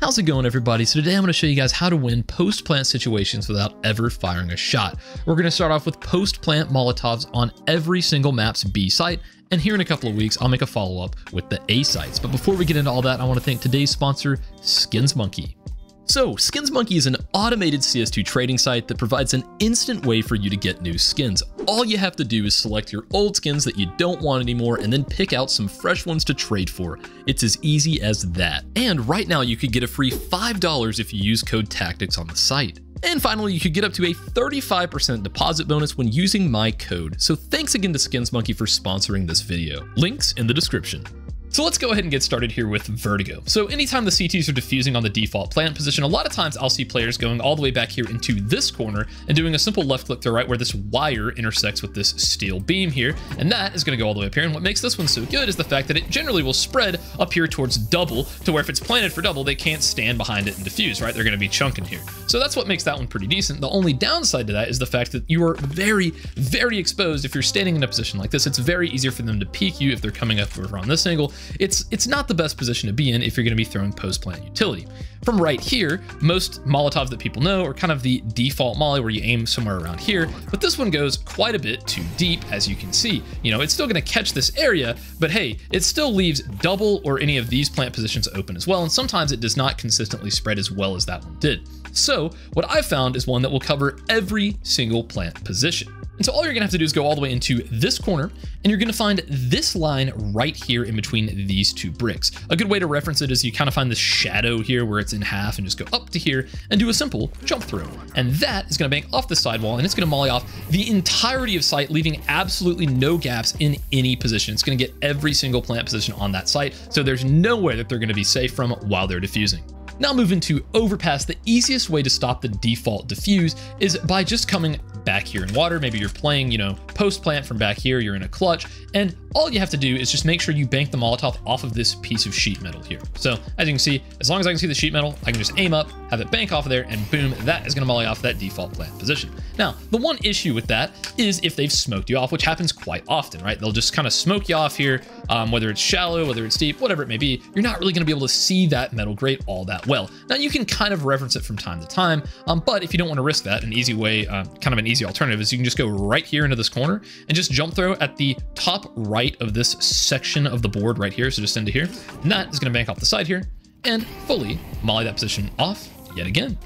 How's it going everybody? So today I'm going to show you guys how to win post-plant situations without ever firing a shot. We're going to start off with post-plant Molotovs on every single map's B site, and here in a couple of weeks I'll make a follow-up with the A sites. But before we get into all that, I want to thank today's sponsor, Skins Monkey. So, Skins Monkey is an automated CS2 trading site that provides an instant way for you to get new skins. All you have to do is select your old skins that you don't want anymore and then pick out some fresh ones to trade for. It's as easy as that. And right now you could get a free $5 if you use code TACTICS on the site. And finally, you could get up to a 35% deposit bonus when using my code. So thanks again to Skins Monkey for sponsoring this video. Links in the description. So let's go ahead and get started here with Vertigo. So anytime the CTs are defusing on the default plant position, a lot of times I'll see players going all the way back here into this corner and doing a simple left click to right where this wire intersects with this steel beam here. And that is going to go all the way up here. And what makes this one so good is the fact that it generally will spread up here towards double to where if it's planted for double, they can't stand behind it and defuse, right? They're going to be chunking here. So that's what makes that one pretty decent. The only downside to that is the fact that you are very, very exposed. If you're standing in a position like this, it's very easier for them to peek you if they're coming up over on this angle it's it's not the best position to be in if you're going to be throwing post-plant utility. From right here, most Molotovs that people know are kind of the default molly where you aim somewhere around here, but this one goes quite a bit too deep, as you can see. You know, it's still going to catch this area, but hey, it still leaves double or any of these plant positions open as well, and sometimes it does not consistently spread as well as that one did. So what I've found is one that will cover every single plant position. And so all you're gonna have to do is go all the way into this corner and you're gonna find this line right here in between these two bricks. A good way to reference it is you kind of find this shadow here where it's in half and just go up to here and do a simple jump through. And that is gonna bank off the sidewall and it's gonna molly off the entirety of site, leaving absolutely no gaps in any position. It's gonna get every single plant position on that site. So there's nowhere that they're gonna be safe from while they're defusing. Now moving to overpass, the easiest way to stop the default defuse is by just coming back here in water. Maybe you're playing, you know, post plant from back here, you're in a clutch, and all you have to do is just make sure you bank the Molotov off of this piece of sheet metal here. So as you can see, as long as I can see the sheet metal, I can just aim up, have it bank off of there, and boom, that is gonna molly off that default plant position. Now, the one issue with that is if they've smoked you off, which happens quite often, right? They'll just kind of smoke you off here, um, whether it's shallow, whether it's deep, whatever it may be, you're not really gonna be able to see that metal grate all that well. Now you can kind of reference it from time to time, um, but if you don't wanna risk that, an easy way, uh, kind of an easy alternative is you can just go right here into this corner and just jump throw at the top right of this section of the board right here. So just into here, and that is gonna bank off the side here and fully molly that position off yet again.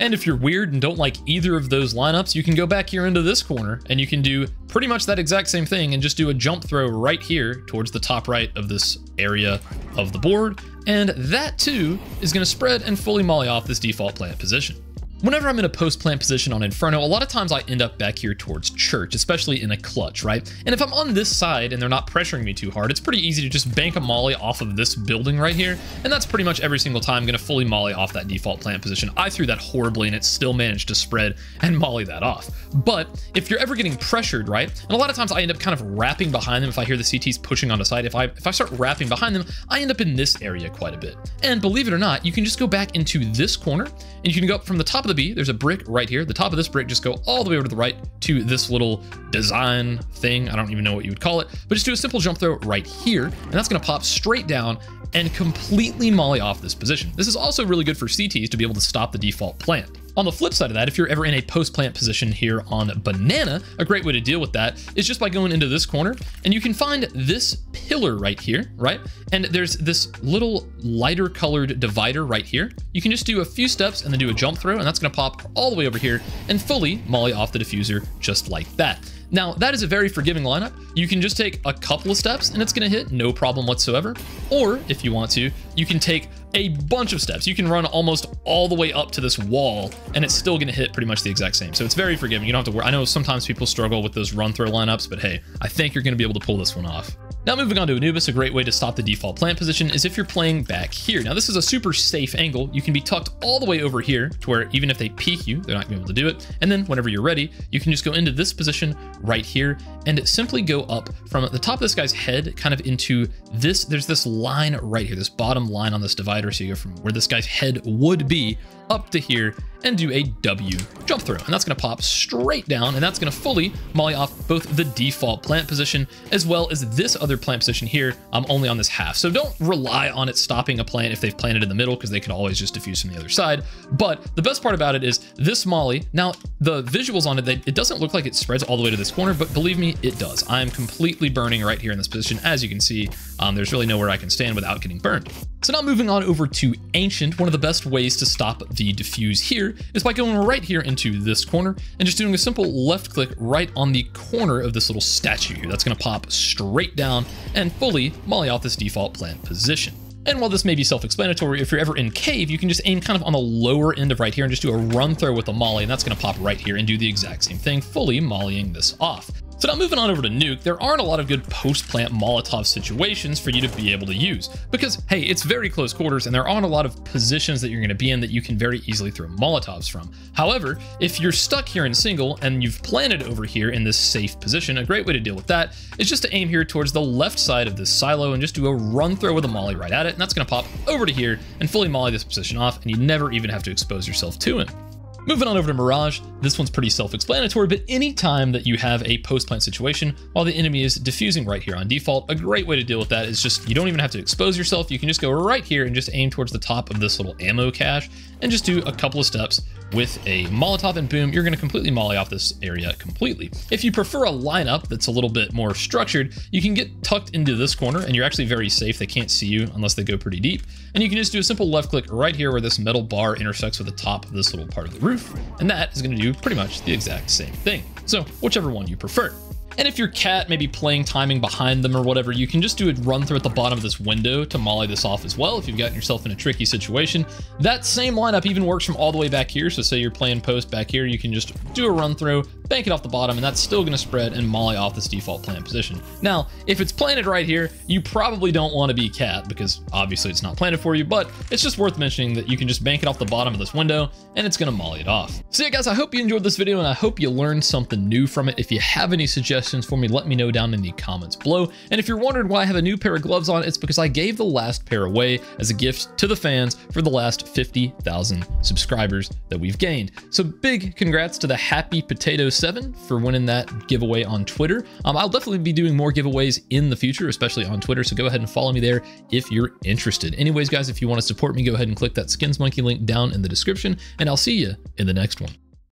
And if you're weird and don't like either of those lineups, you can go back here into this corner and you can do pretty much that exact same thing and just do a jump throw right here towards the top right of this area of the board. And that too is gonna spread and fully molly off this default plant position. Whenever I'm in a post-plant position on Inferno, a lot of times I end up back here towards church, especially in a clutch, right? And if I'm on this side and they're not pressuring me too hard, it's pretty easy to just bank a molly off of this building right here. And that's pretty much every single time I'm going to fully molly off that default plant position. I threw that horribly and it still managed to spread and molly that off. But if you're ever getting pressured, right? And a lot of times I end up kind of wrapping behind them if I hear the CTs pushing on the side. If I, if I start wrapping behind them, I end up in this area quite a bit. And believe it or not, you can just go back into this corner and you can go up from the top of the B. There's a brick right here. The top of this brick, just go all the way over to the right to this little design thing. I don't even know what you would call it, but just do a simple jump throw right here. And that's gonna pop straight down and completely molly off this position. This is also really good for CTs to be able to stop the default plant. On the flip side of that, if you're ever in a post-plant position here on Banana, a great way to deal with that is just by going into this corner, and you can find this pillar right here, right? And there's this little lighter colored divider right here. You can just do a few steps and then do a jump throw, and that's gonna pop all the way over here and fully molly off the defuser just like that. Now, that is a very forgiving lineup. You can just take a couple of steps and it's going to hit no problem whatsoever. Or if you want to, you can take a bunch of steps. You can run almost all the way up to this wall and it's still to hit pretty much the exact same. So it's very forgiving. You don't have to worry. I know sometimes people struggle with those run throw lineups, but hey, I think you're to be able to pull this one off. Now moving on to Anubis, a great way to stop the default plant position is if you're playing back here. Now this is a super safe angle. You can be tucked all the way over here to where even if they peek you, they're not gonna be able to do it. And then whenever you're ready, you can just go into this position right here and simply go up from the top of this guy's head kind of into this. There's this line right here, this bottom line on this divider. So you go from where this guy's head would be up to here and do a W jump throw. And that's gonna pop straight down and that's gonna fully molly off both the default plant position as well as this other plant position here, I'm only on this half. So don't rely on it stopping a plant if they've planted in the middle because they could always just defuse from the other side. But the best part about it is this molly, now the visuals on it, it doesn't look like it spreads all the way to this corner, but believe me, it does. I'm completely burning right here in this position. As you can see, um, there's really nowhere I can stand without getting burned. So now moving on over to Ancient, one of the best ways to stop the defuse here is by going right here into this corner and just doing a simple left click right on the corner of this little statue here. That's going to pop straight down and fully molly off this default plant position. And while this may be self-explanatory, if you're ever in cave, you can just aim kind of on the lower end of right here and just do a run throw with a molly, and that's going to pop right here and do the exact same thing, fully mollying this off. So now moving on over to Nuke, there aren't a lot of good post-plant Molotov situations for you to be able to use because, hey, it's very close quarters and there aren't a lot of positions that you're going to be in that you can very easily throw Molotovs from. However, if you're stuck here in single and you've planted over here in this safe position, a great way to deal with that is just to aim here towards the left side of this silo and just do a run throw with a molly right at it, and that's going to pop over to here and fully molly this position off, and you never even have to expose yourself to him. Moving on over to Mirage, this one's pretty self-explanatory, but anytime that you have a post-plant situation while the enemy is diffusing right here on default, a great way to deal with that is just, you don't even have to expose yourself, you can just go right here and just aim towards the top of this little ammo cache and just do a couple of steps with a Molotov and boom, you're going to completely molly off this area completely. If you prefer a lineup that's a little bit more structured, you can get tucked into this corner and you're actually very safe. They can't see you unless they go pretty deep. And you can just do a simple left click right here where this metal bar intersects with the top of this little part of the roof. And that is going to do pretty much the exact same thing. So whichever one you prefer. And if your cat may be playing timing behind them or whatever, you can just do a run through at the bottom of this window to molly this off as well if you've gotten yourself in a tricky situation. That same lineup even works from all the way back here. So say you're playing post back here, you can just do a run through, bank it off the bottom, and that's still going to spread and molly off this default plant position. Now, if it's planted right here, you probably don't want to be cat because obviously it's not planted for you, but it's just worth mentioning that you can just bank it off the bottom of this window and it's going to molly it off. So yeah, guys, I hope you enjoyed this video and I hope you learned something new from it. If you have any suggestions, suggestions for me, let me know down in the comments below. And if you're wondering why I have a new pair of gloves on, it's because I gave the last pair away as a gift to the fans for the last 50,000 subscribers that we've gained. So big congrats to the Happy Potato 7 for winning that giveaway on Twitter. Um, I'll definitely be doing more giveaways in the future, especially on Twitter. So go ahead and follow me there if you're interested. Anyways, guys, if you want to support me, go ahead and click that Skins Monkey link down in the description, and I'll see you in the next one.